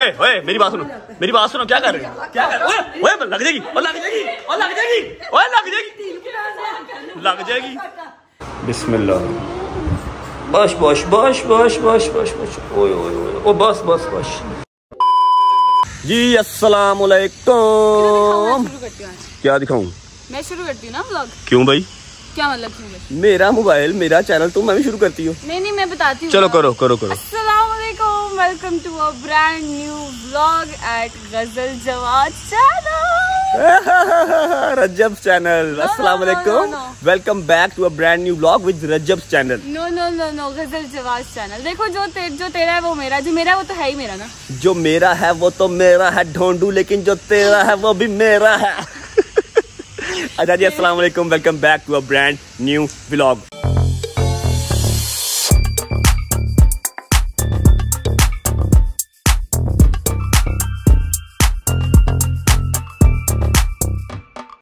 ओए, मेरी बात सुनो मेरी बात सुनो क्या कर रहे हो? क्या कर ओए ओए लग जाएगी और लग जाएगी और लग जाएगी ओए लग जाएगी। लग जाएगी। बिस्मिल्लाह। बस बस बस बस बस बस बस ओए ओए ओए ओ बस बस बस। जी अस्सलाम वालेकुम। क्या दिखाऊँ? मैं शुरू करती हूँ ना व्लॉग क्यों भाई? क्या मतलब क्यों मेरा मोबाइल मेरा चैनल तो मैं भी शुरू करती हूँ। नहीं नहीं मैं बताती हूँ चलो करो करो करो। अस्सलाम welcome to a brand new vlog at Ghazal Jawad channel Rajab channel अस्सलाम वालेकुम welcome back to a brand new blog with Rajab channel no no no no Ghazal Jawad channel देखो जो ते, जो तेरा है वो मेरा जो मेरा है वो तो है ही मेरा ना। जो मेरा है वो तो मेरा है ढोंडू लेकिन जो तेरा है वो भी मेरा है। अच्छा जी अस्सलाम वालेकुम back to a brand new vlog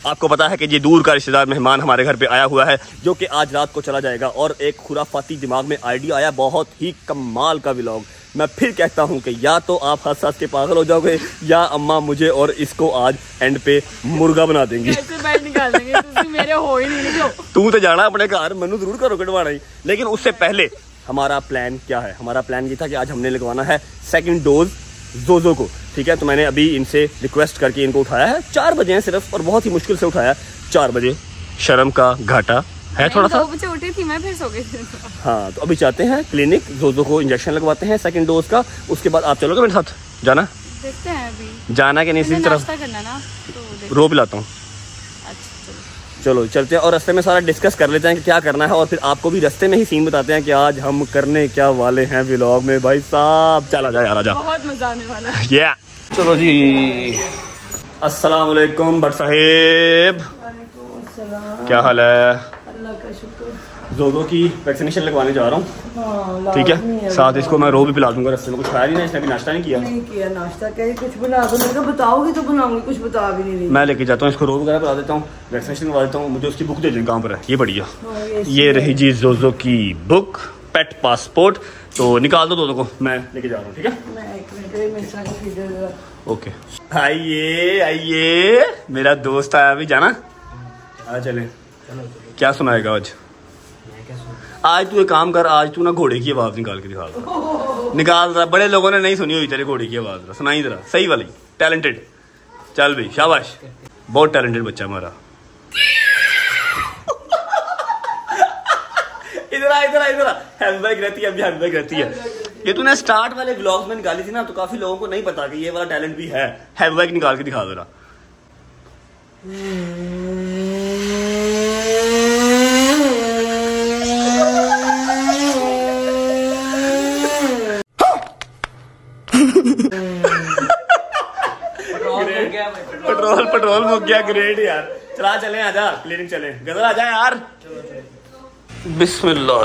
आपको पता है कि ये दूर का रिश्तेदार मेहमान हमारे घर पे आया हुआ है, जो कि आज रात को चला जाएगा और एक खुराफाती दिमाग में आइडिया आया, बहुत ही कमाल का व्लॉग मैं फिर कहता हूँ कि या तो आप हंस हंस के पागल हो जाओगे या अम्मा मुझे और इसको आज एंड पे मुर्गा बना देंगी। तू तो जाना अपने घर मैनू ज़रूर करो कटवाना ही। लेकिन उससे पहले हमारा प्लान क्या है? हमारा प्लान ये था कि आज हमने लगवाना है सेकंड डोज जोजो को ठीक है? तो मैंने अभी इनसे रिक्वेस्ट करके इनको उठाया है। चार बजे हैं सिर्फ़ और बहुत ही मुश्किल से उठाया चार बजे शर्म का घाटा। है थोड़ा सा? बजे उठी थी मैं फिर सो गई थी। हाँ तो अभी चाहते हैं क्लिनिक जोजो को इंजेक्शन लगवाते हैं सेकंड डोज का उसके बाद आप चलोगे मेरे साथ? जाना? देखते हैं अभी। जाना कि नहीं सीधी तरफ़ करना ना तो रो पिलाता हूँ। अच्छा चलो। चलो चलते हैं और रास्ते में सारा डिस्कस कर लेते हैं कि क्या करना है और फिर आपको भी रास्ते में ही सीन बताते हैं कि आज हम करने क्या वाले हैं व्लॉग में। भाई साहब चला जाए आ जा। बहुत मज़ा आने वाला है। या चलो जी। अस्सलाम वालेकुम बट साहेब क्या हाल है? जोजो की वैक्सीनेशन लगवाने जा रहा हूँ। हाँ ठीक है? साथ इसको मैं रो भी पिला दूँगा रास्ते में कुछ खाया नहीं ना इसने अभी नाश्ता नहीं किया। नहीं किया नाश्ता क्या कुछ बना दो। कहा बताओगी तो बनाऊँगी कुछ बता भी नहीं रही। मैं लेके जाता हूँ इसको रो वगैरह पिला देता हूँ वैक्सीनेशन करवा देता हूँ मुझे उसकी बुक दे दें कहाँ पर है? ये बढ़िया। हाँ, ये रही जी जोजो की बुक पेट पासपोर्ट तो निकाल दो दोनों को मैं लेके जा रहा हूँ ठीक है? मेरे। ओके आइए आइए मेरा दोस्त आया अभी जाना? आ चले। क्या सुनाएगा आज? आज तू एक काम कर, आज तू ना घोड़े की आवाज़ निकाल के दिखा दो। निकाल रहा बड़े लोगों ने नहीं सुनी हुई तेरे घोड़े की आवाज़। सुनाई जरा, सही वाली टैलेंटेड चल भाई, शाबाश। बहुत टैलेंटेड बच्चा हमारा। इधर आ इधर आ, इधर हैंडबैग रहती है अभी हैंडबैग रहती है। ये तूने स्टार्ट वाले ब्लॉग्स में निकाली थी ना तो काफ़ी लोगों को नहीं पता कि ये वाला टैलेंट भी है। हैंडबैग निकाल के दिखा जरा। पेट्रोल पेट्रोल मुक गया ग्रेट यार। चला, चले, आजा। क्लिनिक चले। गज़ल आजा यार। बिस्मिल्लाह।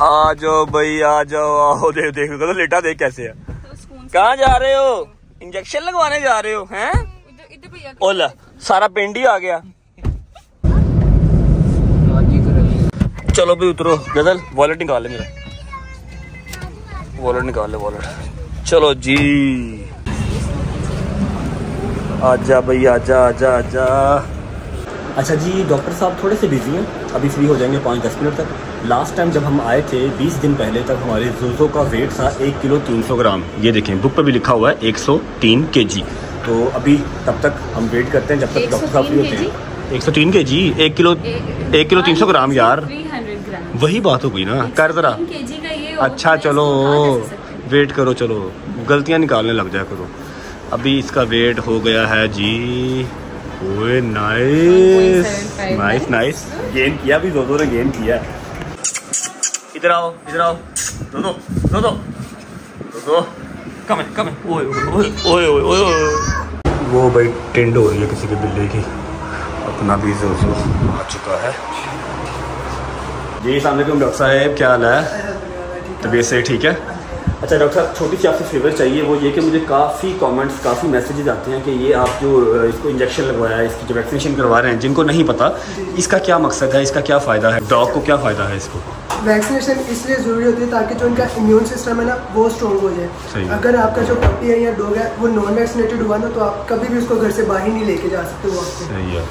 आ जाओ भाई, आ जाओ, आओ देख देख। गज़ल लेटा देख कैसे है। तो कहाँ जा रहे हो? इंजेक्शन लगवाने जा रहे हो, हैं? ओला, सारा पिंड ही आ गया। चलो भाई, उतरो। गज़ल वॉलेट निकाल ले मेरा। वॉलेट निकाल ले वॉलेट चलो जी। आजा भाई आजा आजा आजा। अच्छा जी डॉक्टर साहब थोड़े से बिज़ी हैं। अभी फ्री हो जाएँगे पाँच दस मिनट तक। लास्ट टाइम जब हम आए थे बीस दिन पहले तक हमारे जोजो का वेट था एक किलो तीन सौ ग्राम। ये देखें बुक पर भी लिखा हुआ है एक सौ तीन के जी तो अभी तब तक हम वेट करते हैं जब तक डॉक्टर साहब फ्री होते हैं। एक सौ तीन के जी एक किलो एक किलो तीन सौ ग्राम यार। वही बात हो गई ना। कर जरा। अच्छा चलो। वेट करो चलो। गलतियाँ निकालने लग जाया करो। अभी इसका वेट हो गया है जी ओए नाइस नाइस नाइस गेन किया भी दो दो ने गेन किया। इधर आओ इधर आओ। दो दो दो दो दो दो कम कम ओए ओए ओए ओए वो भाई टेंड हो रही है किसी के बिल्ले की। अपना भी जो जो आ चुका है। जी सामने डॉक्टर साहब क्या हाल है? तबीयत से ठीक है? अच्छा डॉक्टर साहब छोटी सी आपसे फेवर चाहिए वो ये कि मुझे काफ़ी कमेंट्स काफ़ी मैसेजेस आते हैं कि ये आप जो इसको इंजेक्शन लगवाया है इसकी जो वैक्सीनेशन करवा रहे हैं जिनको नहीं पता इसका क्या मकसद है इसका क्या फ़ायदा है डॉग को क्या फ़ायदा है इसको? वैक्सीनेशन इसलिए ज़रूरी होती है ताकि जो इनका इम्यून सिस्टम है ना वो स्ट्रॉन्ग हो जाए। अगर आपका जो पपी है या डॉग है वो नॉन वैक्सीनेटेड हुआ ना तो आप कभी भी उसको घर से बाहर नहीं लेके जा सकते वो आपसे सही है।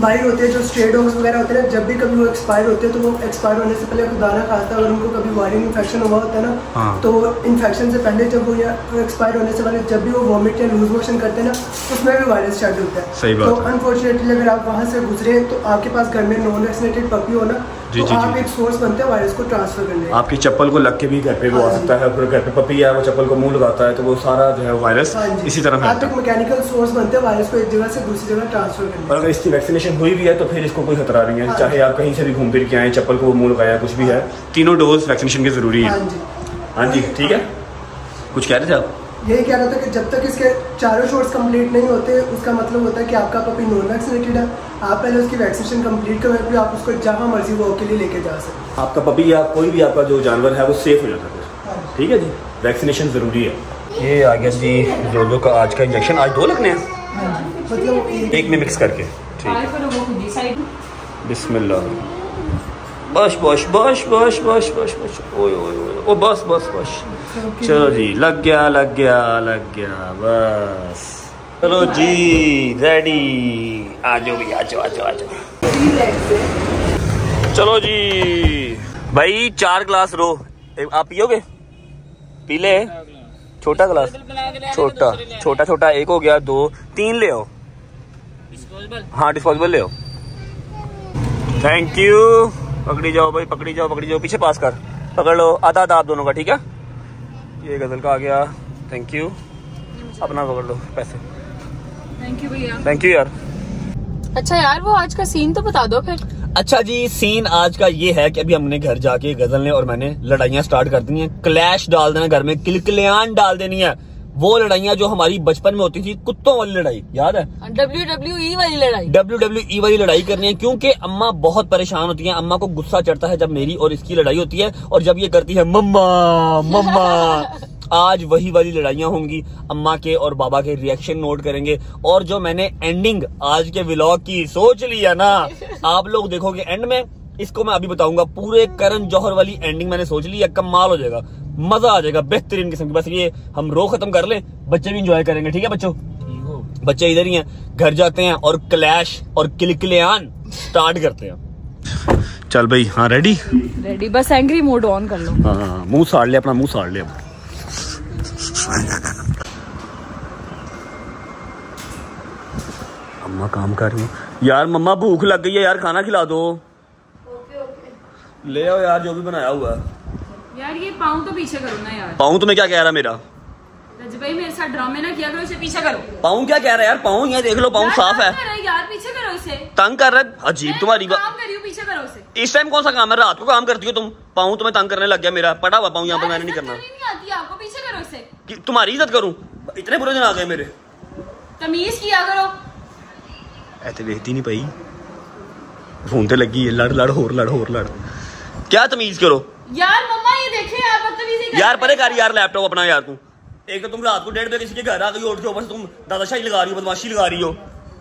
बाहर होते हैं जो स्ट्रे डॉग्स वगैरह होते हैं जब भी कभी वो एक्सपायर होते हैं तो वो एक्सपायर होने से पहले दाना खाता है अगर उनको कभी वायरिंग इन्फेक्शन हुआ होता है ना हाँ। तो इन्फेक्शन से पहले जब वो या एक्सपायर होने से पहले जब भी वो वॉमिट या लूज मोशन करते हैं ना उसमें भी वायरस स्टार्ट होता है तो अनफॉर्चुनेटली अगर आप वहाँ से गुजरे तो आपके पास घर में नॉन वैक्सीनेटेड पपी हो ना जी, तो जी, आप जी। एक सोर्स बनते हैं वायरस को ट्रांसफ़र करने। आपकी चप्पल को लग के भी घर पे वो आ हाँ सकता है फिर घर पे पपी है वो चप्पल को मुँह लगाता है तो वो सारा जो है वायरस हाँ इसी तरह आप एक मैकेनिकल सोर्स बनते हैं वायरस को एक जगह से दूसरी जगह ट्रांसफ़र करने और अगर इसकी वैक्सीनेशन हुई भी है तो फिर इसको कोई खतरा नहीं है। हाँ। चाहे आप कहीं से भी घूम फिर के आए चप्पल को मुँह लगाया कुछ भी है तीनों डोज वैक्सीनेशन के ज़रूरी है। हाँ जी ठीक है? कुछ कह रहे थे आप? यही कह रहा था कि जब तक इसके चारों शॉट्स कंप्लीट नहीं होते उसका मतलब होता है कि आपका पपी नॉन वैक्सीनेटेड है। आप पहले उसकी वैक्सीनेशन कंप्लीट करें फिर आप उसको जहाँ मर्ज़ी वो के लिए लेके जा सकते आपका पपी या कोई भी आपका जो जानवर है वो सेफ़ हो जाता है। हाँ ठीक है जी? वैक्सीनेशन ज़रूरी है। ये आ गया जी जोजो का आज का इंजेक्शन आज दो लगने हैं। मतलब एक में मिक्स करके। ठीक है। बिस्मिल्लाह। बस बस बस बस बस बस बस ओए ओए ओए ओ बस बस बस चलो जी लग गया लग गया लग गया बस चलो जी रेडी आ जाओ भी आ जाओ आ जाओ आ जाओ चलो जी भाई चार ग्लास रो आप पियोगे पी ले छोटा ग्लास छोटा छोटा छोटा एक हो गया दो तीन ले आओ हाँ डिस्पोजेबल ले आओ थैंक यू पकड़ी जाओ भाई पकड़ी जाओ पकड़ी जाओ पीछे पास कर। पकड़ लो आधा आधा आप दोनों का ठीक है? ये गज़ल का आ गया। थैंक यू अपना पकड़ लो पैसे। थैंक यू भैया। थैंक यू यार। अच्छा यार वो आज का सीन तो बता दो फिर। अच्छा जी सीन आज का ये है कि अभी हमने घर जाके गज़ल ने और मैंने लड़ाइयाँ स्टार्ट कर दी हैं। क्लैश डाल देना घर में किलकिलियान डाल देनी है। वो लड़ाइयाँ जो हमारी बचपन में होती थी कुत्तों वाली लड़ाई याद है? डब्ल्यू डब्ल्यू ई वाली लड़ाई। डब्ल्यू डब्ल्यू ई वाली लड़ाई करनी है क्योंकि अम्मा बहुत परेशान होती है। अम्मा को गुस्सा चढ़ता है जब मेरी और इसकी लड़ाई होती है और जब ये करती है मम्मा मम्मा। आज वही वाली लड़ाइयाँ होंगी। अम्मा के और बाबा के रिएक्शन नोट करेंगे। और जो मैंने एंडिंग आज के व्लॉग की सोच लिया ना आप लोग देखोगे एंड में इसको मैं अभी बताऊँगा पूरे करण जौहर वाली एंडिंग मैंने सोच ली है कमाल हो जाएगा मज़ा आ जाएगा बेहतरीन किस्म की। बस ये हम रो खत्म कर ले बच्चे भी इंजॉय करेंगे ठीक है बच्चों? बच्चे इधर ही हैं घर जाते हैं और क्लैश और किलकिलियान स्टार्ट करते हैं। चल भाई हाँ रेडी रेडी बस एंग्री मोड ऑन कर लो। हाँ मुँह साड़ ले अपना मुँह साड़ ले अब। अम्मा काम कर रही हूँ। यार मम्मा भूख लग गई है यार खाना खिला दो। ले आओ यार जो भी बनाया हुआ है। यार ये पाँव तो पीछे करो ना यार। पाऊँ तुम्हें क्या कह रहा है मेरा? भाई मेरे साथ ड्रामे ना किया करो इसे पीछे करो। पाऊँ क्या कह रहा है यार? पाऊँ यहाँ देख लो पाऊँ साफ़ है। यार पीछे करो इसे। तंग कर रहा है? अजीब तुम्हारी बात पीछे करो इसे। इस टाइम कौन सा काम है? रात को काम करती हो तुम। पाऊँ तुम्हें तंग करने लग गया मेरा। पड़ा हुआ पाऊँ यहाँ पर मैंने नहीं करना। नहीं आती आपको पीछे करो इसे। तुम्हारी इज़्ज़त करूँ? इतने बुरे दिन आ गए मेरे। तमीज किया करो। ऐसे देखती नहीं पई। फ़ोन ते लगी है लड़ लड़ होर लड़ होर लड़। क्या तमीज करो? यार मम्मा ये देखे यार बदतमीजी यार परे कर यार लैपटॉप अपना यार तू। एक तो तुम रात को डेढ़ बजे किसी के घर आ गई हो ऊपर से तुम दादाशाही लगा रही हो बदमाशी लगा रही हो।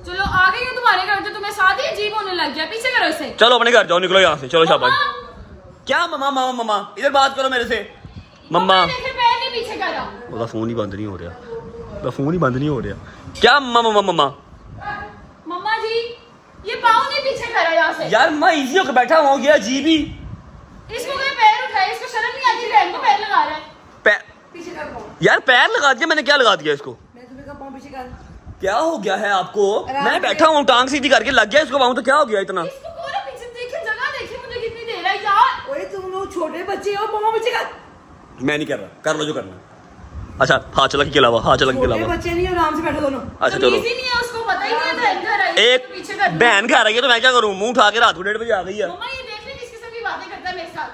चलो आ गई हो तुम्हारे घर तो तुम्हें साथ ही अजीब होने लग गया पीछे करो इसे। चलो अपने घर जाओ निकलो यहाँ से चलो शाबाश। क्या मम्मा मामा मम्मा? इधर बात करो मेरे से। मम्मा। मेरा फ़ोन ही बंद नहीं हो रहा। मेरा फ़ोन ही बंद नहीं हो रहा। क्या मम्मा मम्मा मम्मा? मम्मा जी ये पाओ नहीं पीछे करा यहाँ से। यार मैं इजी होकर बैठा हुआ गया जी भी इसको कोई पैर उठाए इसको शर्म नहीं आती बहन को पैर लगा रहा है। पीछे कर पाऊँ यार पैर लगा दिया मैंने क्या लगा दिया इसको? मैं तुम्हें कहा पाऊँ पीछे कर? क्या हो गया है आपको? मैं बैठा हूँ टांग सीधी करके लग गया इसको पाऊँ तो क्या हो गया इतना? इसको पूरा पीछे? देखे जगह देखे मुझे कितनी देर है यार। ओए तुम लोग छोटे बच्चे हो पाऊँ पीछे कर। मैं नहीं कर रहा कर लो जो करना अच्छा हाथ चला के अलावा हाथ चला के अलावा। बच्चे नहीं आराम से बैठो दोनों। अच्छा चलो। तमीज नहीं है उसको पता ही नहीं है घर आई है, एक पीछे कर। बहन घर आई है तो मैं क्या करूँ? मुँह उठा के रात को डेढ़ बजे आ गई है मम्मा ये देख ले किस किस्म की बातें करता है मेरे साथ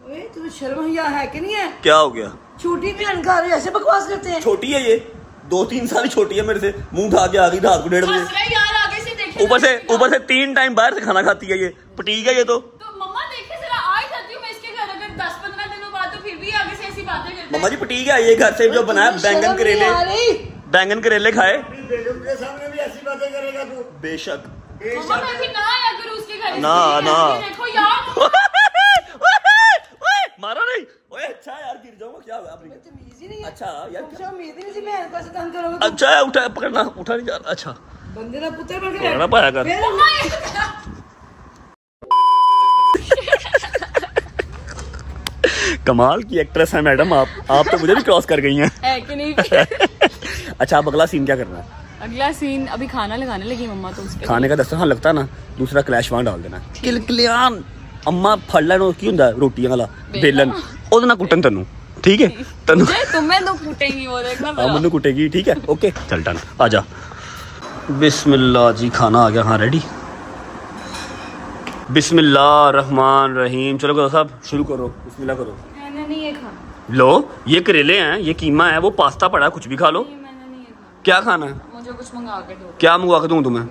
ओए तुम्हें शर्म है कि नहीं है? क्या हो गया? छोटी बहन का ऐसे बकवास करते हैं। छोटी है ये। दो तीन साल छोटी है मेरे से। मुँह उठा के आ गई रात को डेढ़ बजे। रहे यार आगे से देखे ऊपर से ऊपर से तीन टाइम बाहर से खाना खाती है ये। पटीक है ये तो। तो मम्मा देखे जरा आ ही जाती हूँ मैं इसके घर। अगर दस पंद्रह दिनों बाद तो फिर भी आगे से ऐसी बातें करती मम्मा जी पटी गया ये घर से जो बनाया बैंगन करेले। बैंगन करेले खाए। बेगम के सामने भी ऐसी बातें करेगा तू। बेशक। ना आया करूँ उसके घर। ना, ना। देखो यार। मारा नहीं? ओए अच्छा यार गिर जाऊँगा क्या हुआ? नहीं तो है अच्छा यार नहीं थी मैं कैसे तंग करोगे तो- अच्छा है उठा पकड़ना उठा नहीं जा रहा। अच्छा। बंदे ना पुत्र बन गया पाया कर। कमाल की एक्ट्रेस है मैडम आप आप तो मुझे भी क्रॉस कर गई हैं। है कि नहीं? अच्छा आप अगला सीन क्या करना है? अगला सीन अभी खाना लगाने लगी मम्मा तो उसके खाने का दस्तरखान हाँ लगता ना दूसरा क्लैश वहाँ डाल देना। किलकिलियान अम्मा ਫੜ ਲੈਣ ਉਹ ਕੀ ਹੁੰਦਾ ਰੋਟੀਆਂ ਵਾਲਾ ਬੇਲਨ कुटन तेन ठीक है तेन ਹੈ ਤੈਨੂੰ ਤੂੰ ਮੈਨੂੰ ਕੁੱਟੇਗੀ ਉਹ ਦੇਖਣਾ ਹਾਂ ਮੈਨੂੰ ਕੁੱਟੇਗੀ बिस्मिल्लाह जी खाना आ गया। हाँ रेडी बिस्मिल्लाह रहमान रहीम। चलो करो साहब शुरू करो। बिस्मिल्लाह करो। मैंने नहीं ये खाना। लो ये करेले हैं ये कीमा है वो पास्ता पड़ा कुछ भी खा लो। खा। क्या खाना है? मुझे कुछ मंगा के दो। क्या मंगवा के दूँ तुम्हें?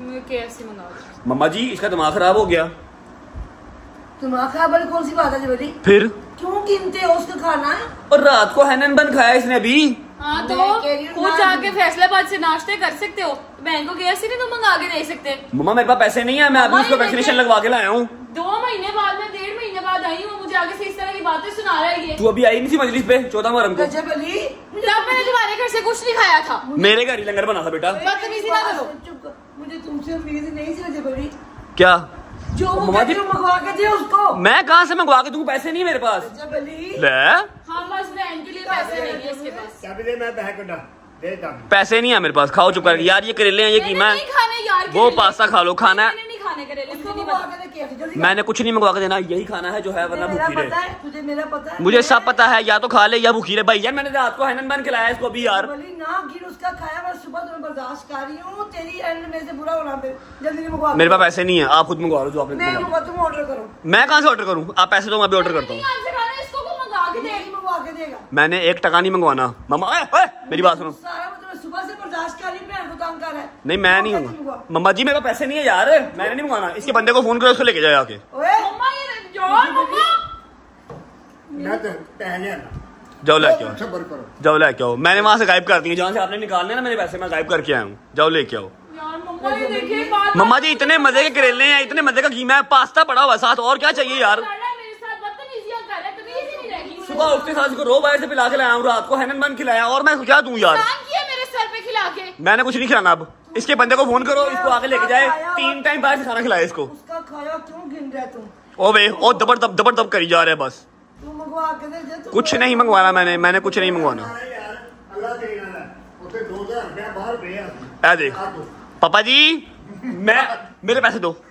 मम्मा जी इसका दिमाग खराब हो गया। दिमाग कौन सी बात है फिर? क्यों कीमते हो उसका खाना? और रात को हैनन बन खाया इसने अभी? हाँ तो खुद जाके फैसलाबाद से नाश्ते कर सकते हो। बहन को नहीं तो मंगा के दे सकते। मम्मा मेरे पास पैसे नहीं है मैं अभी उसको वैक्सीनेशन लगवा के लाया हूँ। दो महीने बाद में डेढ़ महीने बाद आई हूँ मुझे आगे से इस तरह की बातें सुना रहा है तू अभी आई नहीं थी मजलिस पे चौदह मुहर्रम को? तब मैंने तुम्हारे घर से कुछ नहीं खाया था। मेरे घर ही लंगर बना था बेटा। मुझे तुमसे उम्मीद नहीं थी क्या? जो मंगवा के दे उसको। मैं कहाँ से मंगवा के दू पैसे नहीं है मेरे पास। ले। हाँ बस बहन के लिए पैसे नहीं है इसके पास। दे मैं पैसे नहीं है मेरे पास। खाओ चुप कर यार ये करेले हैं ये कीमा है। वो पास्ता खा लो खाना है। खाने के जल्दी मैंने कुछ नहीं मंगवा के देना यही खाना है जो है वरना भूखी रहे। है तुझे मेरा पता है। मुझे सब पता है या तो खा ले या भूखी रहे। भाई यार मैंने रात को हैनन बन खिलाया इसको अभी यार। बोली ना गिर उसका खाया मैं सुबह तुम्हें बर्दाश्त कर रही हूँ तेरी एंड में से बुरा होना पे जल्दी नहीं मंगवा मेरे पास पैसे नहीं है आप खुद मंगवा लो जो आपने मैं कहाँ से ऑर्डर करूँ? आप पैसे दो मैं अभी ऑर्डर करता हूँ। नहीं आंसर खाना इसको को मंगा के दे नहीं मंगवा के देगा। मैंने एक टका नहीं मंगवाना। ओए, मेरी बात सुनो। सारा मैं तुम्हें सुबह से बर्दाश्त कर रही हूँ बहन को कर रहा है। नहीं मैं नहीं हूँ। मम्मा जी मेरे पास पैसे नहीं है यार। मैंने नहीं मंगवाना इसके बंदे को फ़ोन करो उसको लेके जाए आके ओए। मम्मा ये यार मम्मा। मैं तो पहले ना। जाओ लेके आओ। जाओ लेके आओ। मैंने वहाँ से गायब कर दी जहाँ से आपने निकालने ना मेरे पैसे मैं गायब करके आया हूँ। जाओ लेके आओ। मम्मा ये देखिए बात मम्मा जी इतने मज़े के करेले हैं इतने मज़े का कीमा है पास्ता पड़ा हुआ साथ और क्या चाहिए यार? सुबह उठते साथ रो बाहर से पिला के लाया हूँ रात को हैनन बन खिलाया और मैं क्या दूँ यार? काम सर पे खिला के। मैंने कुछ नहीं खिलाना अब। इसके बंदे को फ़ोन करो इसको आगे लेके जाए। तीन टाइम बाहर खाना खिलाए इसको। उसका खाया क्यों गिन तुम? ओ ओ दबर दब दबर दब करी जा रहे बस। तो कुछ नहीं मंगवाना मैंने मैंने कुछ नहीं मंगवाना। देख। पापा जी मैं मेरे पैसे दो।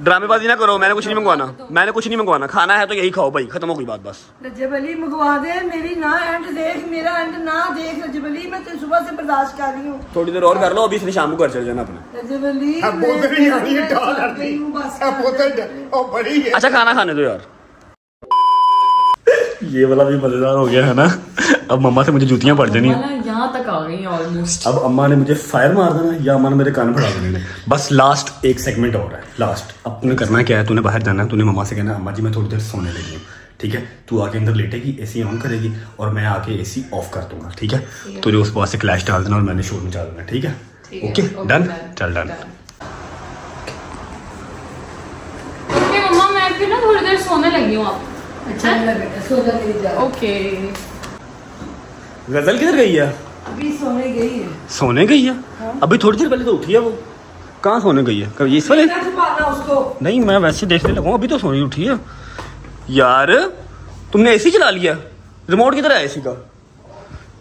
ड्रामेबाजी ना करो मैंने कुछ नहीं मंगवाना। मैंने कुछ नहीं मंगवाना। खाना है तो यही खाओ भाई खत्म हो गई बात बस। रजबली मंगवा दे मेरी ना एंड देख मेरा एंड ना देख। रजबली मैं तो सुबह से बर्दाश्त कर रही हूँ। थोड़ी देर और कर लो अभी इसलिए शाम को घर चल जाना अपने। रजब अली अच्छा खाना खाने दो यार। ये वाला भी मज़ेदार हो गया है ना? अब मम्मा से मुझे जूतियाँ पड़ जानी है। यहाँ तक आ गई ऑलमोस्ट अब अम्मा ने मुझे फायर मार देना या अम्मा ने मेरे कान फड़ा देने बस लास्ट एक सेगमेंट और है लास्ट अब तूने करना क्या है? तूने बाहर जाना है तूने मम्मा से कहना अम्मा जी मैं थोड़ी देर सोने लगी हूँ। ठीक है? तू आके अंदर लेटेगी एसी ऑन करेगी और मैं आके एसी ऑफ़ कर दूँगा ठीक है? तुझे उस पास से क्लैश डाल देना और मैंने शोर मचा देना ठीक है? ओके डन चल डन मम्मा मैं फिर ना थोड़ी देर सोने लगी हूँ आप अच्छा लगा सो जा। मेरी ओके गज़ल किधर गई है? अभी सोने गई है। सोने गई है? अभी थोड़ी देर पहले तो उठी है वो। कहाँ सोने गई है? कभी इस वाले उसको। नहीं मैं वैसे देखने लगा अभी तो सोनी उठी है। यार तुमने एसी चला लिया। रिमोट किधर है एसी का।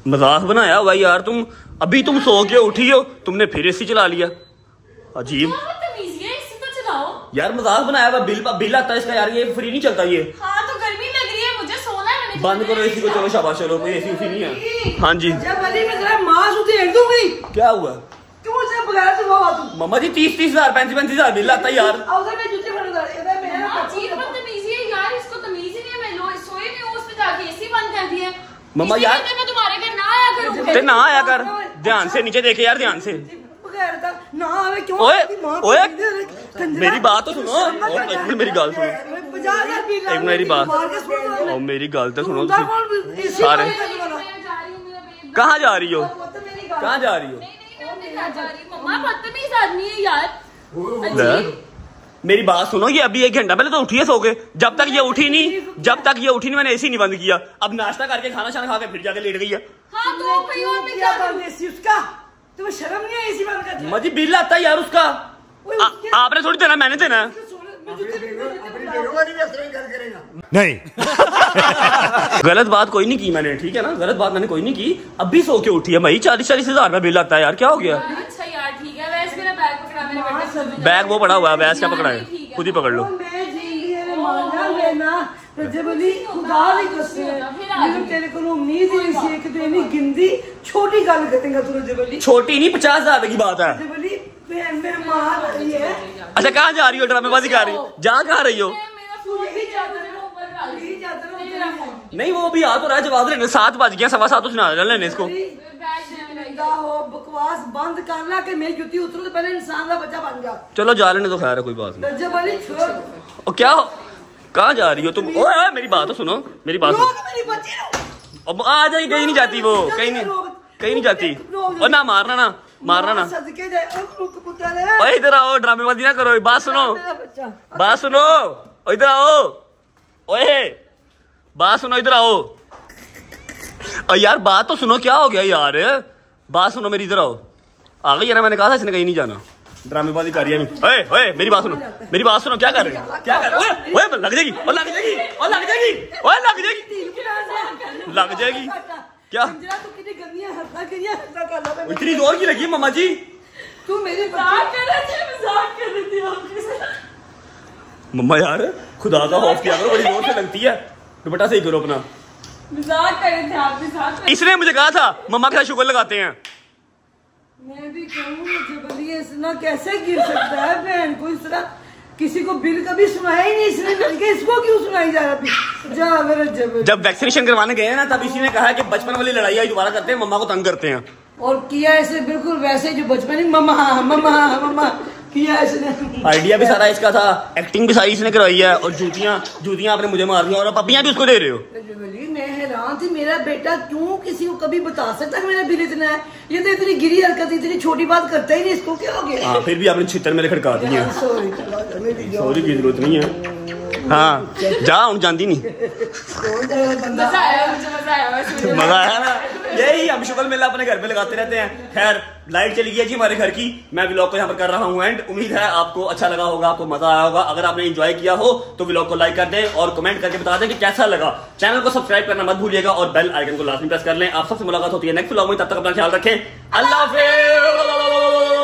मज़ाक बनाया हुआ यार तुम। अभी तुम सो के उठी हो तुमने फिर एसी चला लिया। अजीब। है? तो चलाओ। यार मज़ाक बनाया हुआ बिल बिल आता है इसका यार ये फ्री नहीं चलता ये। हाँ तो गर्मी लग रही है मुझे सोना है मैंने बंद करो एसी को चलो शाबाश चलो कोई एसी उसी नहीं है। हाँ जी। अली मैं तेरा मांस उधेड़ दूँगी क्या हुआ? क्यों से बगैर से हुआ तू मम्मा जी तीस तीस हज़ार पैंतीस पैंतीस हज़ार बिल आता यार। उधर मैं जूते इधर मेरा हाँ, अजीब बदतमीजी है यार इसको तमीज ही नहीं है मैं लो सोई नहीं हूँ उस जाके एसी बंद कर दिया। मम्मा यार- मैं तुम्हारे घर ना आया करूँ। ते ना आया कर ध्यान से नीचे देखे यार ध्यान से। ना आवे क्यों? ओए, ओए, मेरी बात तो सुनो और मेरी बात सुन। लो। और मेरी गल तो सुनो सारे- मेरा कहाँ जा रही हो? तो मेरी कहाँ जा रही हो? नहीं नहीं मैं अपने घर जा रही हूँ। मम्मा बदतमीज आदमी है यार। ले। अजीब मेरी बात सुनो ये अभी एक घंटा पहले तो उठी है सो के। जब तक ये उठी नहीं जब तक ये उठी नहीं मैंने एसी नहीं बंद किया। अब नाश्ता करके खाना शाना खा के फिर जाके लेट गई है। हाँ तो कहीं और भी क्या एसी उसका? तुम्हें शर्म नहीं है एसी बंद करते मजी बिल आता है यार उसका। आपने थोड़ी देना मैंने देना है। नहीं गलत बात कोई नहीं की मैंने ठीक है ना? गलत बात मैंने कोई नहीं की। अभी सो के उठी है भाई। चालीस चालीस हज़ार रुपया बिल आता है यार क्या हो गया? अच्छा यार ठीक है। वैसे मेरा बैग पकड़ा मेरे बैग वो पड़ा हुआ है वैस क्या पकड़ा है? है। खुद ही पकड़ लो। मैं जी है माना लेना रजबली खुदा नहीं कसम फिर आ ਮੈਨੂੰ ਤੇਰੇ ਕੋਲੋਂ ਉਮੀਦ ਹੀ ਨਹੀਂ ਸੀ ਕਿ ਤੂੰ ਇੰਨੀ ਗਿੰਦੀ ਛੋਟੀ ਗੱਲ ਕਰੇਂਗਾ ਤੂੰ रजबली छोटी नहीं पचास हजार की बात है रजबली बहन में मार रही है अच्छा कहाँ जा रही हो ड्रामेबाजी कर रही हो जा कहाँ रही हो मेरा फोन भी चादर में ऊपर डाल दी। यही जाता ना मेरा फोन नहीं वो भी आ तो रहा है जवाब देने सात बज गया सवा सात तो सुना लेने इसको बैग दे मेरा गंदा हो बकवास बंद कर ला कि मेरी जुत्ती उतरू तो पहले इंसान का बच्चा बन जा चलो जा लेने तो खैर है कोई बात नहीं रजबली छोड़ और क्या हो कहाँ जा रही हो तुम? ओए मेरी बात तो सुनो मेरी बात सुनो। अब आ जाएगी कहीं नहीं जाती वो कहीं नहीं कहीं नहीं जाती। और ना मारना ना मारना ना। जाए ओए इधर आओ ड्रामेबाजी ना करो बात सुनो। बात सुनो इधर आओ। ओए बात सुनो इधर आओ। और यार बात तो सुनो क्या हो गया यार? बात सुनो मेरी इधर आओ। आ गई ना मैंने कहा था इसने कहीं नहीं जाना। ड्रामेबाजी कर रही है ओए ओए मेरी बात सुनो मेरी बात सुनो क्या कर रहे हो? क्या कर ओए ओए लग जाएगी और लग जाएगी और लग जाएगी ओए लग जाएगी। लग जाएगी। क्या? अंजला तू कितनी गंदियाँ हरकतां करियाँ हरकतां कर ला मैं- इतनी ज़ोर की लगी है मम्मा जी? तू मेरी मज़ाक कर रहे थे मज़ाक कर रहे थे आपके मम्मा यार खुदा का खौफ किया करो बड़ी ज़ोर से लगती है। दुपट्टा सही करो अपना। मज़ाक कर रहे थे आपके साथ इसने मुझे कहा था मम्मा के साथ शुगर लगाते हैं। मैं भी कहूँ जबली इतना कैसे गिर सकता है बहन को? इस तरह किसी को बिल कभी सुनाया ही नहीं इसने इसको क्यों सुनाई जा रहा जा मेरा जबली। जब वैक्सीनेशन करवाने गए ना तब इसी ने कहा कि बचपन वाली लड़ाई दोबारा करते हैं मम्मा को तंग करते हैं। और किया ऐसे बिल्कुल वैसे जो बचपन मम्मा मम्मा मम्मा किया इसने। आइडिया भी सारा इसका था एक्टिंग भी सारी इसने करवाई है और जूतियाँ जूतियाँ आपने मुझे मार दी और पपियाँ भी उसको दे रहे हो। मैं हैरान थी मेरा बेटा क्यों किसी को कभी बता सकता है मेरा बिल इतना है? ये तो इतनी गिरी हरकत इतनी छोटी बात करता ही नहीं इसको क्या हो गया? हाँ फिर भी आपने छितर मेरे खड़का दी है। सॉरी जान सॉरी की ज़रूरत नहीं है। हाँ जा हूँ जानती नहीं। कौन जाएगा बंदा मज़ा आया मुझे मज़ा आया वैसे मज़ा आया ना? यही हम शुक्र मेला अपने घर पे लगाते रहते हैं। खैर लाइट चली गई है जी हमारे घर की। मैं ब्लॉग को यहाँ पर कर रहा हूँ एंड उम्मीद है आपको अच्छा लगा होगा आपको मज़ा आया होगा। अगर आपने एंजॉय किया हो तो ब्लॉग को लाइक कर दें और कमेंट करके बता दें कि कैसा लगा। चैनल को सब्सक्राइब करना मत भूलिएगा और बेल आइकन को लाजमी प्रेस कर लें। आप सबसे मुलाकात होती है नेक्स्ट ब्लॉग में। तब तक अपना ख्याल रखें। I love you.